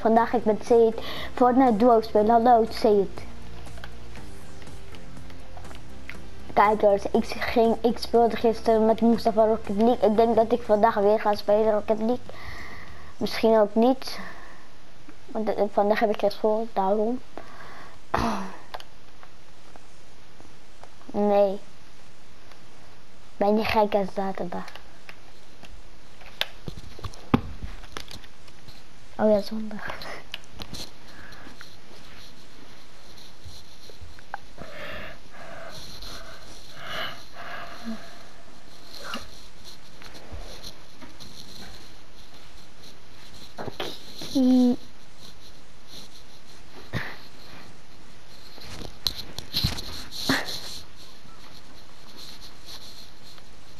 Vandaag ik met Seed Fortnite Duo spelen. Hallo Seed. Kijkers, ik, ging, ik speelde gisteren met Mustafa Rocket League. Ik denk dat ik vandaag weer ga spelen Rocket League. Misschien ook niet. Want vandaag heb ik het vol, daarom. Nee. Ben je gek als zaterdag? Oh ja, zondag.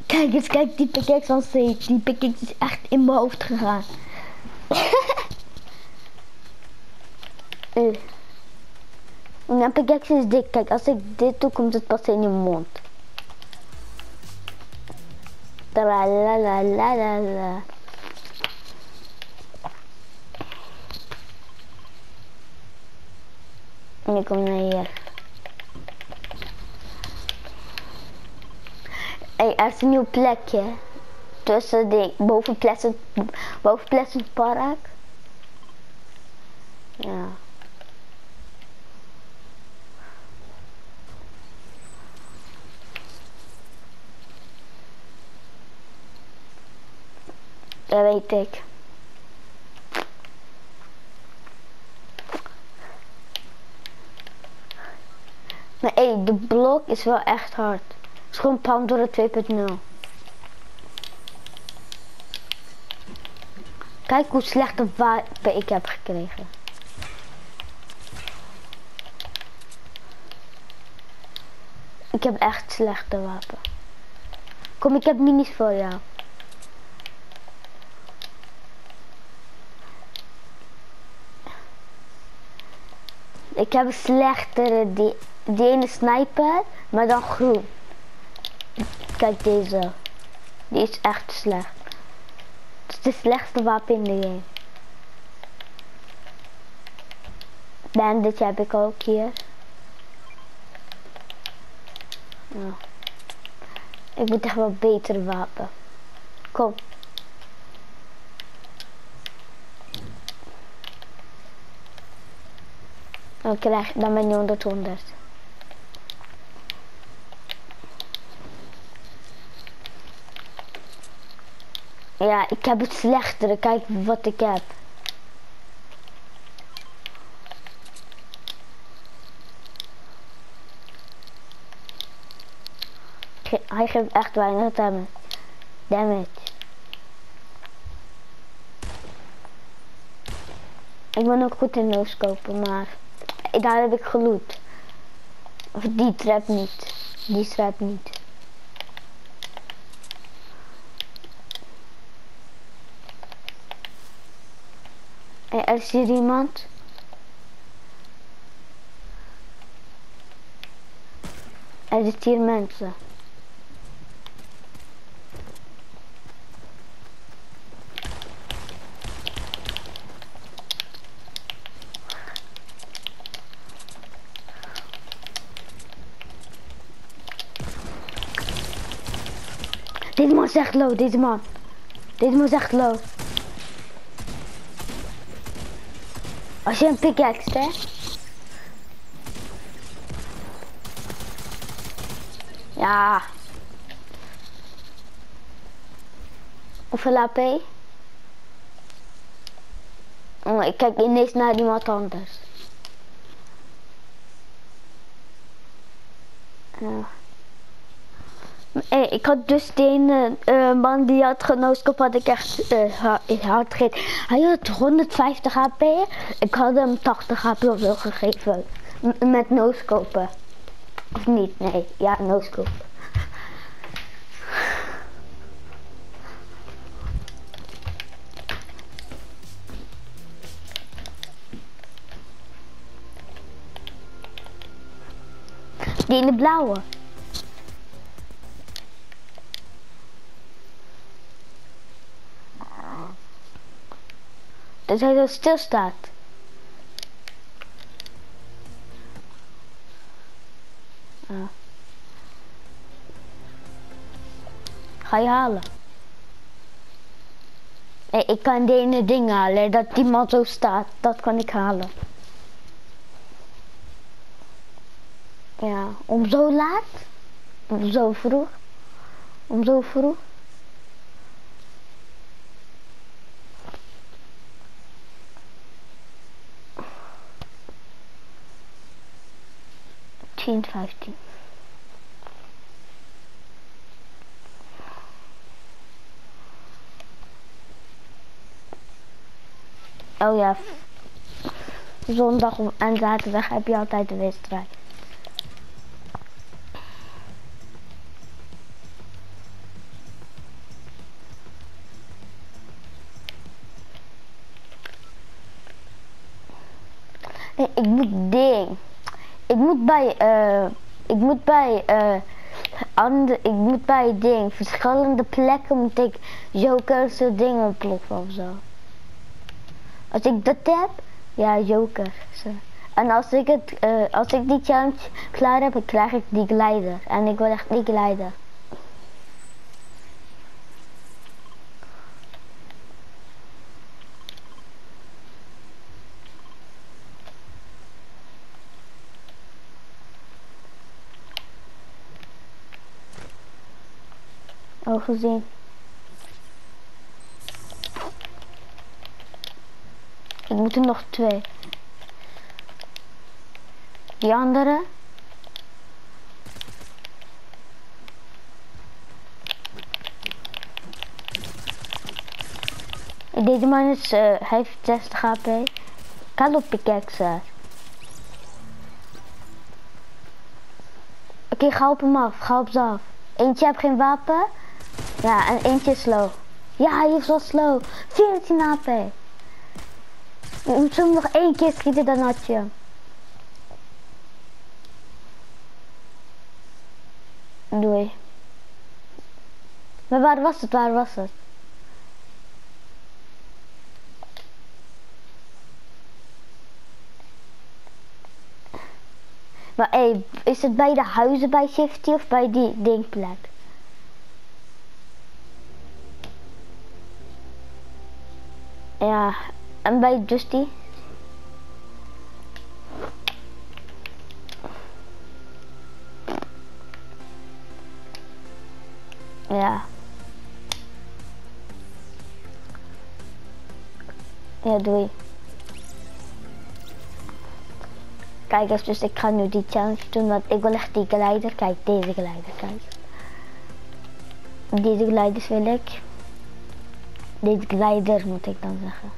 Kijk eens, kijk die pickaxe van steeds. Die pickaxe is echt in mijn hoofd gegaan. uh. Mijn pickaxe is dik. Kijk, als ik dit doe, komt het pas in je mond. Tralalalala. En ik kom naar hier. Hey, er is een nieuw plekje. Tussen de boven Pleasant, boven Pleasant Park. Ja. Dat weet ik. Maar de blok is wel echt hard. Het is gewoon Pandora 2.0. Kijk hoe slechte wapen ik heb gekregen. Ik heb echt slechte wapen. Kom, ik heb minis voor jou. Ik heb een slechtere, die, die ene sniper, maar dan groen. Kijk deze. Die is echt slecht. Het is de slechtste wapen in de game. Bandit heb ik ook hier. Ja. Ik moet echt wel betere wapen. Kom. Dan krijg dan ben je 100 100. Ja, ik heb het slechtere. Kijk wat ik heb. Hij geeft echt weinig damage. damage. Ik ben ook goed in nooscopen, maar daar heb ik geloot. Of die trap niet. Die trap niet. En er is hier iemand. Er zitten hier mensen. Deze man is echt low, deze man. Deze man is echt low. Als je een pickaxe hè? Ja. Hoeveel AP? Oh, ik kijk ineens naar iemand anders. Ja. Ik had dus de ene uh, man die had genootschap had ik echt uh, hard gegeten. Hij had 150 HP. Ik had hem 80 HP of zo gegeven. Met nooscopen. Of niet? Nee. Ja, nooscopen. Die in de blauwe. Dat hij zo stilstaat. Ja. Ga je halen? Ik kan de ene ding halen, dat die man zo staat. Dat kan ik halen. Ja, om zo laat? Om zo vroeg? Om zo vroeg? Tien, vijftien. Oh ja, zondag en zaterdag heb je altijd de wedstrijd. Bij, eh, ik moet bij, eh, andere, ik moet bij ding. Verschillende plekken moet ik jokers dingen ploffen of zo. Als ik dat heb, ja, joker. En als ik, het, uh, als ik die challenge klaar heb, krijg ik die glider. En ik wil echt die glider. Gezien. Ik moet er nog twee. Die andere. Deze man is, uh, heeft 60 HP. Op pickaxe. Oké, ga op hem af. Ga op ze af. Eentje heeft geen wapen. Ja, en eentje slow. Ja, hij is wel slow. 14 HP. Je moet hem nog één keer schieten, dan had je Doei. Maar waar was het? Waar was het? Maar hé, is het bij de huizen bij Shifty of bij die dingplek? Ja, en bij Dusty? Ja. Ja, doei. Kijk eens, dus ik ga nu die challenge doen, want ik wil echt die geleider. Kijk, deze geleider, kijk. Deze glijders wil ik. Deze glider moet ik dan zeggen.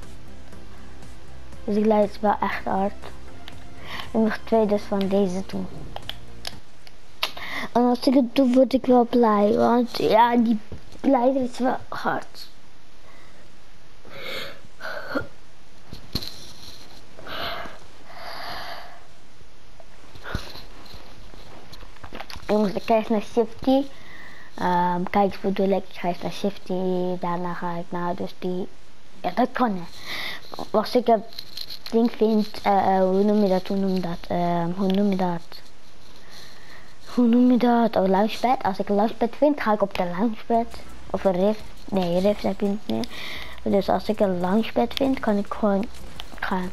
Dus die glider is wel echt hard. Ik nog twee dus van deze doen. En als ik het doe, word ik wel blij. Want ja, die glider is wel hard. Jongens, ik krijg naar Shifty. Um, kijk, bedoel ik, ik ga naar Shifty. Daarna ga ik naar dus die... Ja, dat kan hè. Als ik het ding vind, uh, hoe noem je dat, hoe noem je dat, uh, hoe noem je dat? Hoe noem je dat? Oh, launchpad. Als ik een launchpad vind, ga ik op de launchpad. Of een rift. Nee, rift heb je niet meer. Dus als ik een launchpad vind, kan ik gewoon gaan.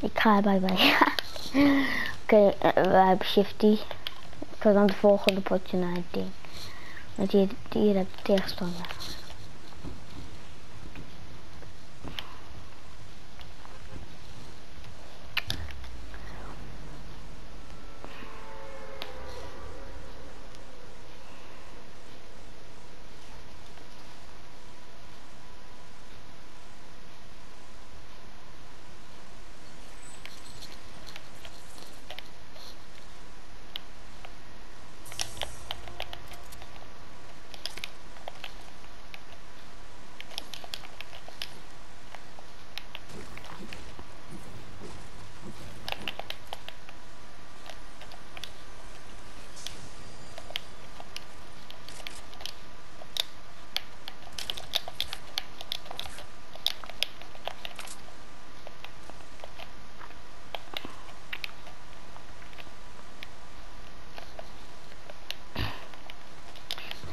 Ik ga bij bij. Oké, uh, we hebben Shifty. Ga dan de volgende potje naar het ding. Want hier, hier heb ik tegenstander.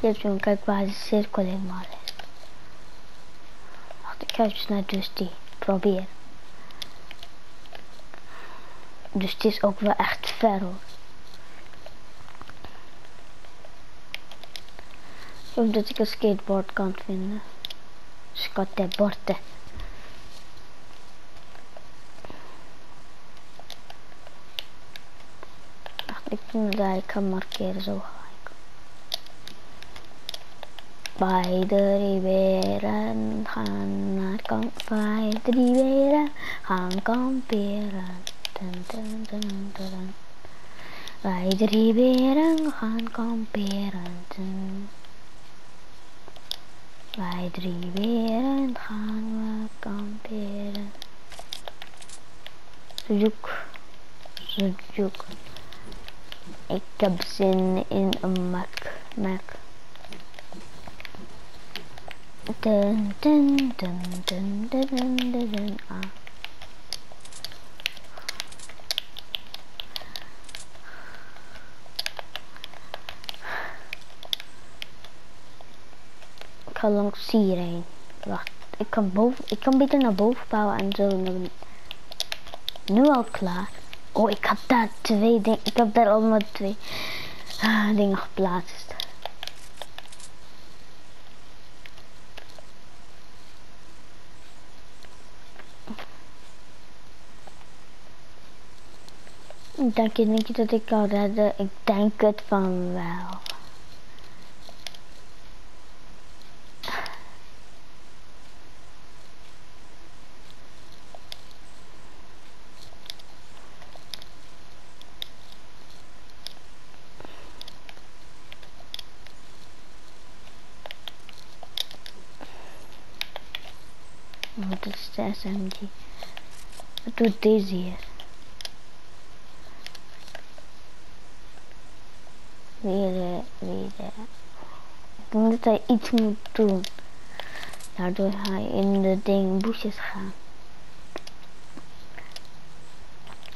Je hebt zo'n kijk waar de cirkel helemaal is. Wacht, ik ga even naar die proberen. Dus het is ook wel echt ver hoor. Ik hoop dat ik een skateboard kan vinden. Skateboarden. Wacht, ik vind dat ik kan markeren zo gelijk. Beide riveren gaan naar kamp. Beide riveren gaan kamperen. Dun, dun, dun, dun. Beide riveren gaan kamperen. Dun. Wij drie weren gaan we kamperen. Zoek. Zoek. Ik heb zin in een Mac. Mac. Ah. Ik ga langs hierheen. Wacht, ik kan boven, ik kan beter naar boven bouwen en zo. Nu al klaar. Oh, ik heb daar twee dingen. Ik heb daar allemaal twee ah, dingen geplaatst. Denk je niet dat ik kan redden? Ik denk het van wel. Wat is de SMG? Wat doet deze hier? Weer, weer. Ik denk dat hij iets moet doen. Daardoor hij in de ding boesjes gaan.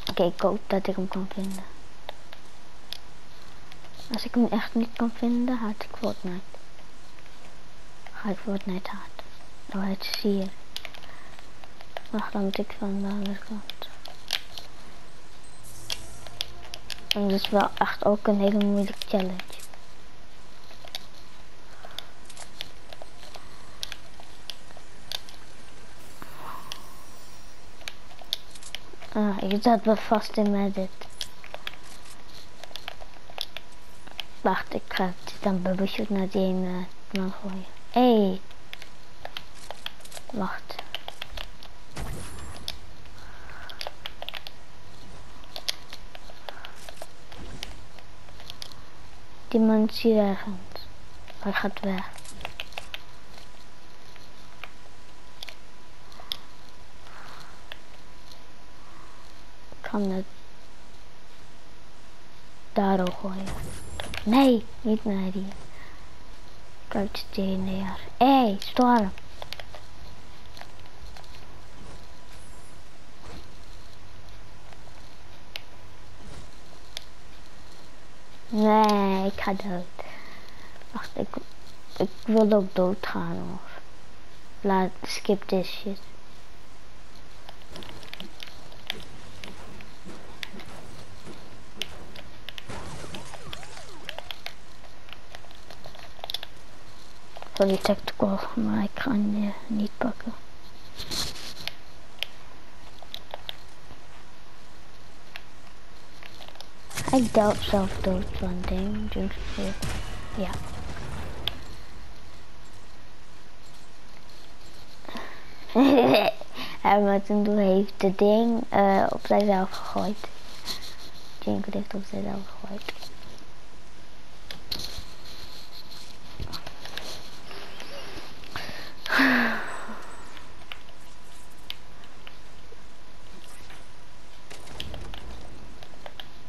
Oké, ik hoop dat ik hem kan vinden. Als ik hem echt niet kan vinden, haat ik Fortnite. Ga ik Fortnite haat. Nou, het is hier. Wacht, dan moet ik van de andere En dat is wel echt ook een hele moeilijke challenge. Ah, ik zat wel vast in mijn dit. Wacht, ik ga dan bewust naar die ene man gooien. Hé. Hey. Wacht. Die hier ergens. Hij gaat weg. Kan het daarop gooien. Nee, niet naar die. Kijk, steen neer. Hé, storm. Nee, ik ga dood. Wacht, ik, ik wil ook doodgaan hoor. Laat, skip this shit. Sorry tactical, maar ik ga je niet pakken. Ik dood zelf dood van ding. Dus ja. en wat toen heeft de ding op zijzelf gegooid. Jingle heeft op zijzelf gegooid.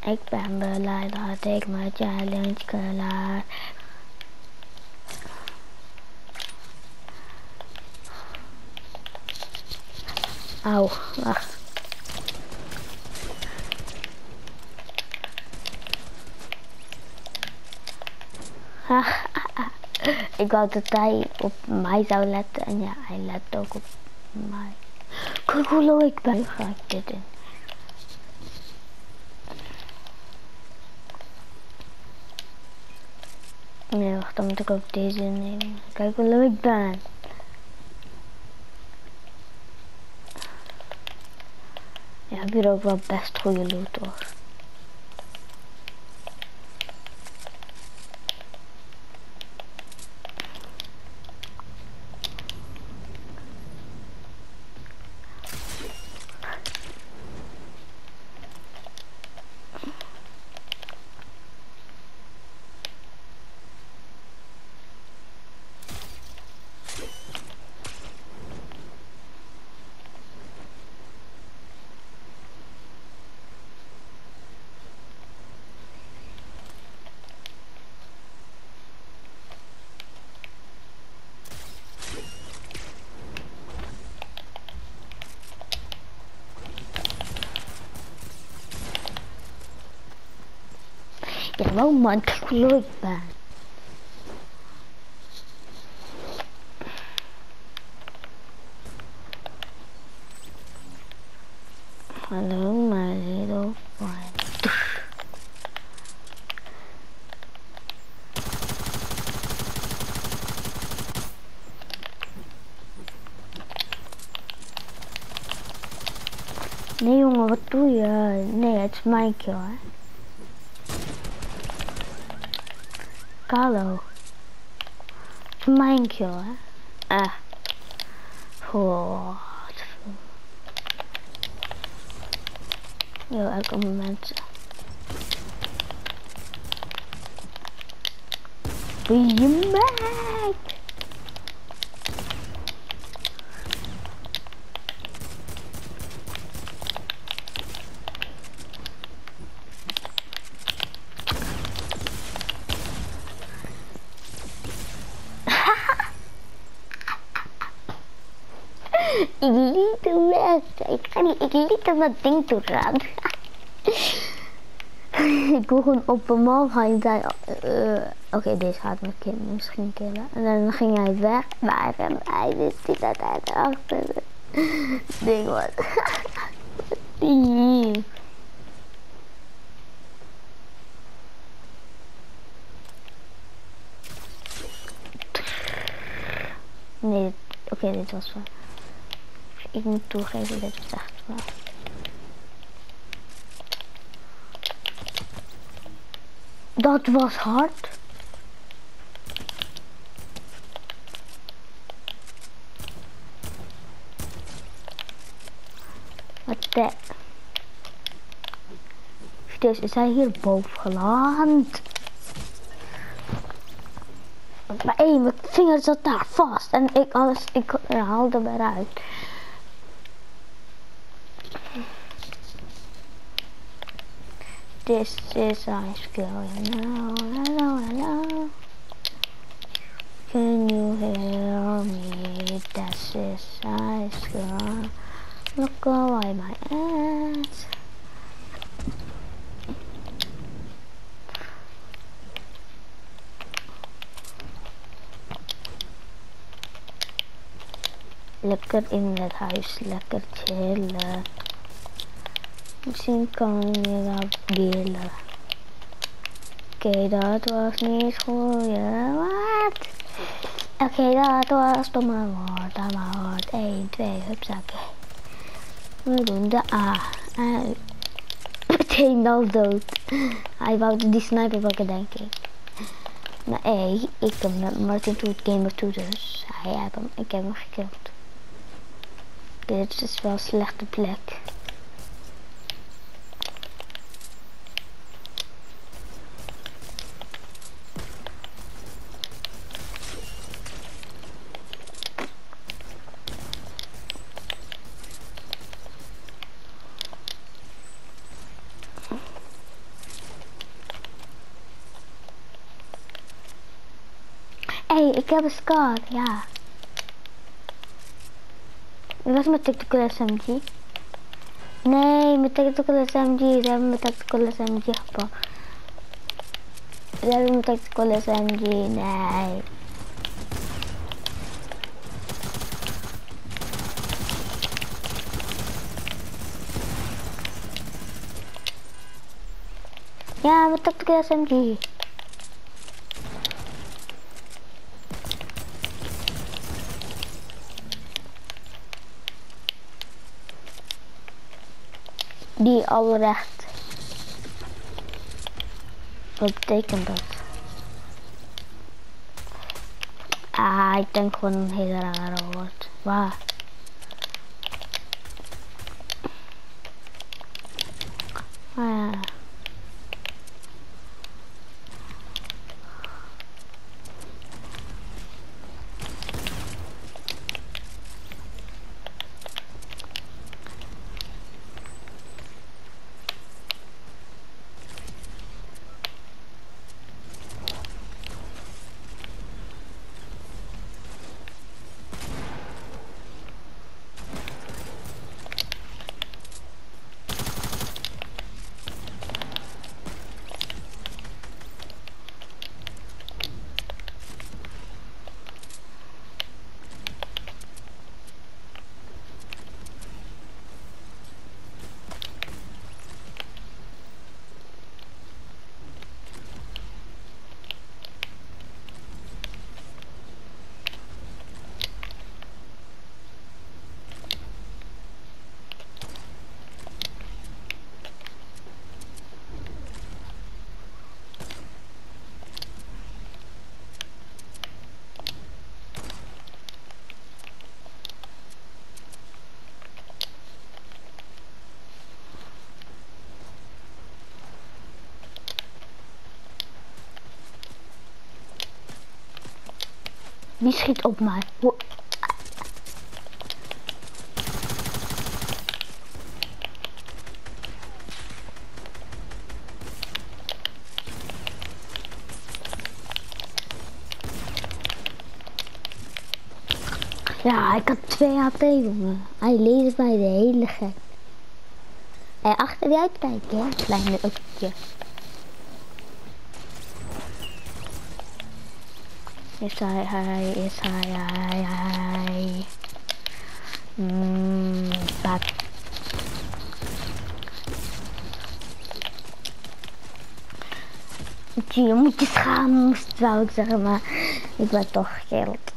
Ik ben dat ik met challenge klaar. Auw, wacht. Ik wou dat hij op mij zou letten en ja, hij let ook op mij. Kijk hoe low ik ben. Ga ik dit in. Nee, wacht, dan moet ik ook deze nemen. Kijk hoe low ik ben. Ja, heb hier ook wel best goede loot hoor. Jawel man, kijk hoe leuk ik ben. Hallo my little friend. Nee jongen, wat doe je? Nee, het is mijn kill Carlo. Het is mijn kill hè. Ah. Oh, Yo, elke moment. Doe je meid? Ik liet hem weg. Ik, liet hem dat ding toe gaan. ik wil gewoon op een man gaan. uh, oké, deze gaat me kind misschien killen. En dan ging hij weg. Maar hij wist niet dat hij erachter ding was. Nee, oké, dit was wel ik moet toegeven, dit is echt Dat was hard. Wat de... Deze is hij hier boven geland. Maar één, mijn vinger zat daar vast. En ik, alles, ik haalde eruit. This is ice going now. Hello, hello. Can you hear me? This is ice girl. Look away my ass. Lekker in het huis, lekker chillen. Misschien kan je dat delen. Oké, dat was niet goed. Wat? Oké, dat was toch maar woord. Maar woord. 1, 2, hupsakee. We doen de A. En meteen al dood. Hij wou die sniper pakken, denk ik. Maar hé, ik heb met Martin Toet Gamer toe, dus hij heb hem, ik heb hem gekild. Dit is wel een slechte plek. я бы сказал, я. my tactical SMG. Nee, my tactical SMG. Ze hebben tactical SMG gepakt. Ze tactical SMG. nay. Yeah, I'm a tactical SMG. Die al recht. Wat betekent dat? Ah, ik denk gewoon een hele rare woord. Waar? Wie schiet op mij? Wo- Ja, ik had 2 HP, jongen. Hij leest mij de hele gek. Hé, achter je uitkijken, hè, kleine ukje. Is hij, hij, is hij, hij. Mmm, je moet je schamen, zou ik zeggen, maar ik ben toch gekild.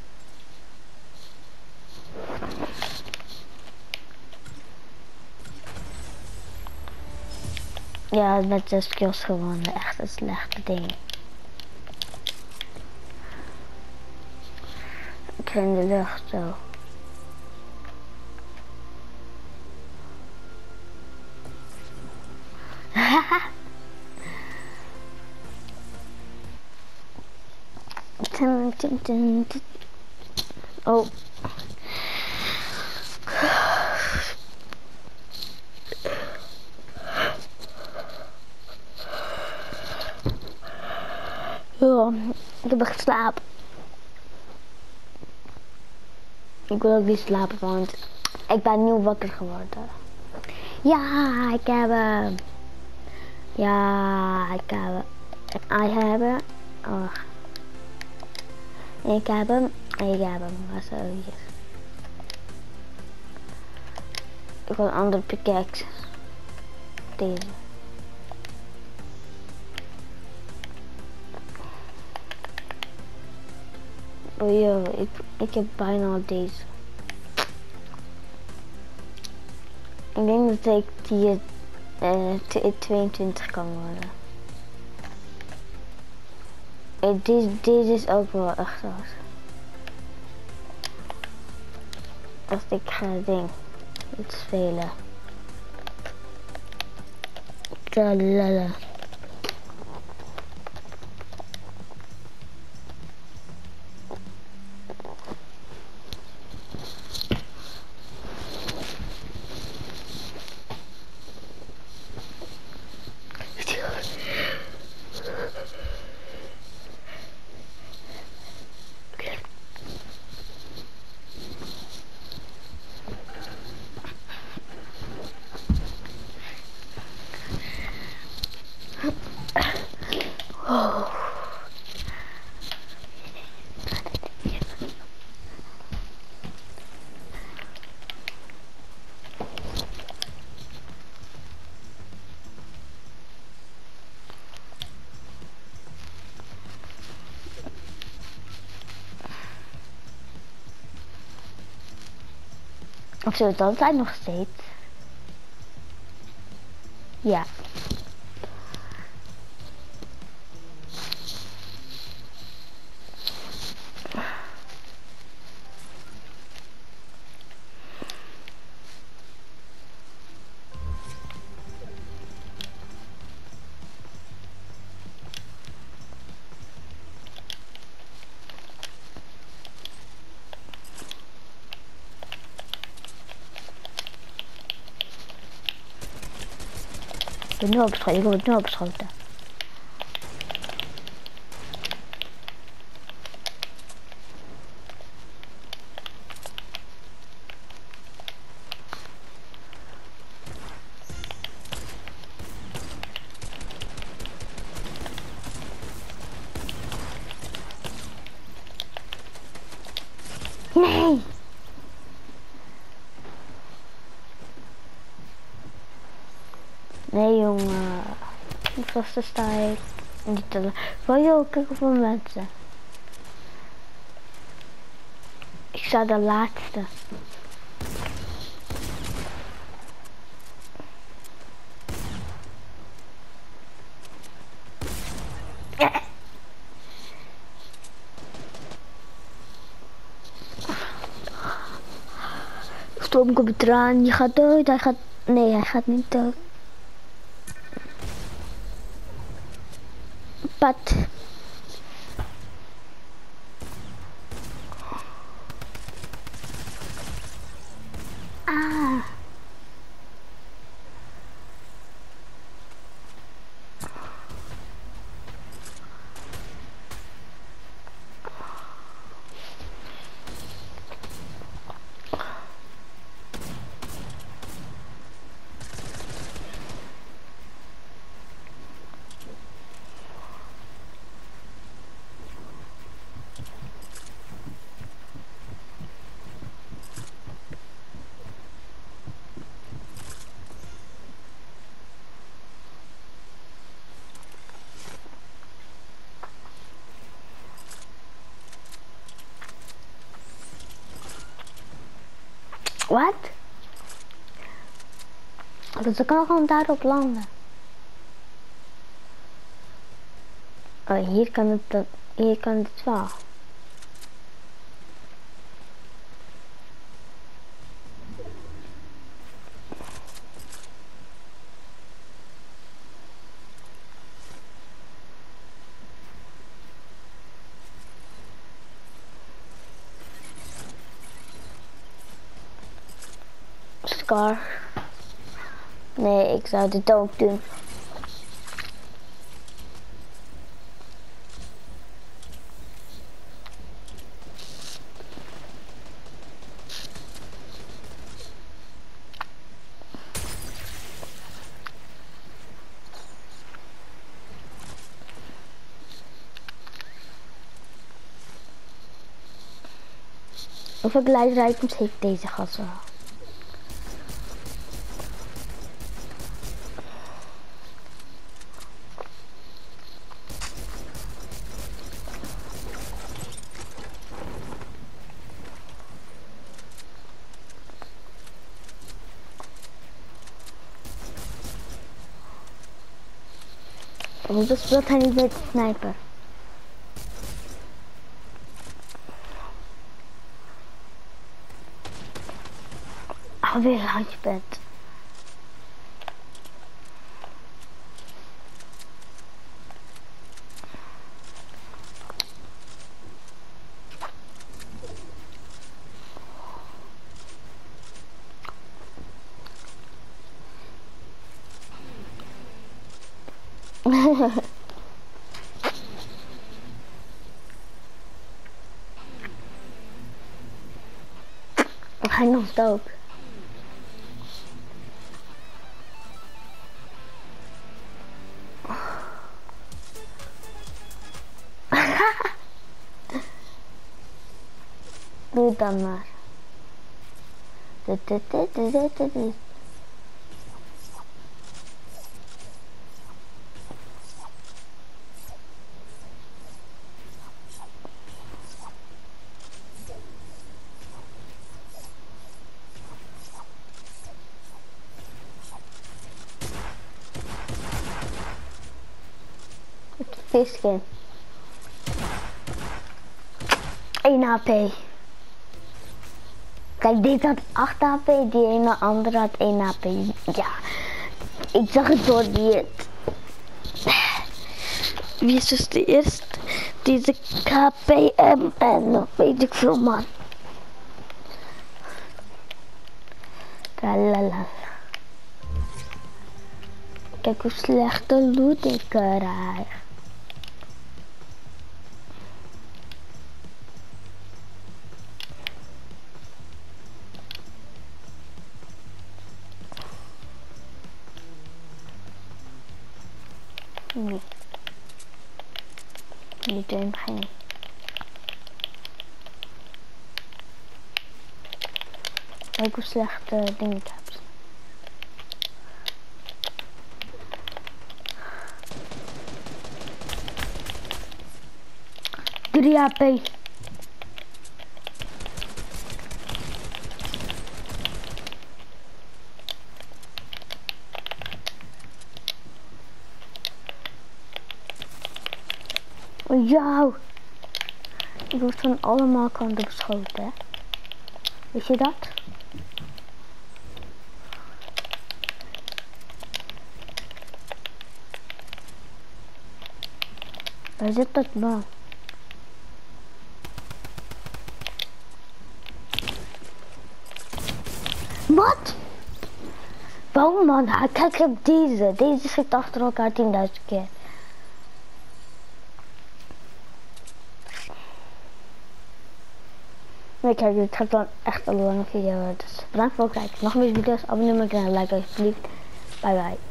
Ja, met zes kills gewonnen. Echt een slechte ding. Ik in de lucht zo. Oh. Ja, ik heb echt Ik wil ook niet slapen, want ik ben nieuw wakker geworden. Ja, ik heb hem. Ja, ik heb hem. I heb hem. Oh. Ik heb hem. Ik heb hem. Wat zo. Ik wil een andere pickaxe. Deze. Joh, ik, ik heb bijna deze. Ik denk dat ik die uh, 22 kan worden. Eh, deze, deze is ook wel echt wat. Als ik ga ding het spelen. Tralala. Of zo het altijd nog steeds? Ja. Ik ben nu opgeschoten, ik word nu opgeschoten. Nee! Ik tijd. Niet te Wil je ook kijken voor mensen? Ik sta de laatste. Storm komt eraan, je gaat dood, hij gaat... Nee, hij gaat niet dood. but Wat? Dus kan gewoon daarop landen. Oh, hier kan het, hier kan het wel. Scar. Nee, ik zou dit ook doen. Hoeveel glijderijkens heeft deze gas wel? Hoezo speelt hij niet met de sniper? Alweer launchpad. Hij nog dood. Doe het dan maar. Dit, dit, dit, dit, dit, dit, dit. geen skin. 1 HP. Kijk, dit had 8 HP, die ene andere had 1 HP. Ja, ik zag het door die het. Wie is dus de eerste? Deze KPM en nog weet ik veel man. Tralalala. Kijk hoe slechte loot ik krijg. Niet in geen. Kijk hoe slechte dingen ik word van allemaal kanten beschoten, hè. Weet je dat? Waar zit dat man? Wat? Waarom man? Kijk, heb deze. Deze schiet achter elkaar 10.000 keer. Nee, kijk, dit gaat dan echt een lange video. Dus bedankt voor het kijken. Nog meer video's, abonneer me kanaal, like alsjeblieft. Bye bye.